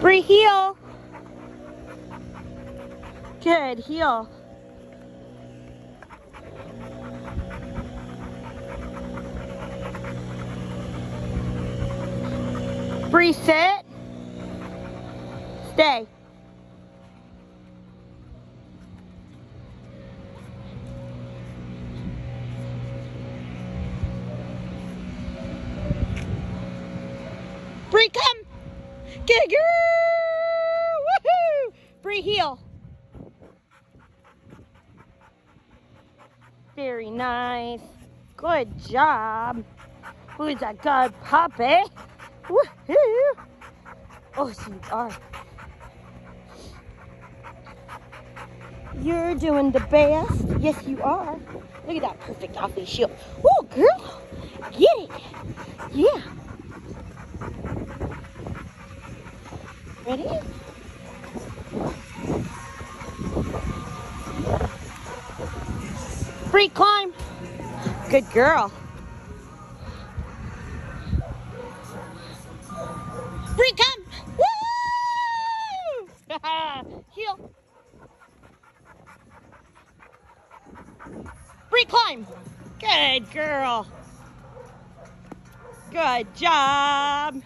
Bree, heel. Good, heel. Bree, sit. Stay. Bree, come. Good girl. Woohoo. Bree, heel. Very nice. Good job. Who's a good puppy? Woohoo. Oh, you are. You're doing the best. Yes, you are. Look at that perfect off leash heel. Oh, girl. Get it. Ready? Bree come. Good girl. Bree come. Woo! Heel. Bree come. Good girl. Good job.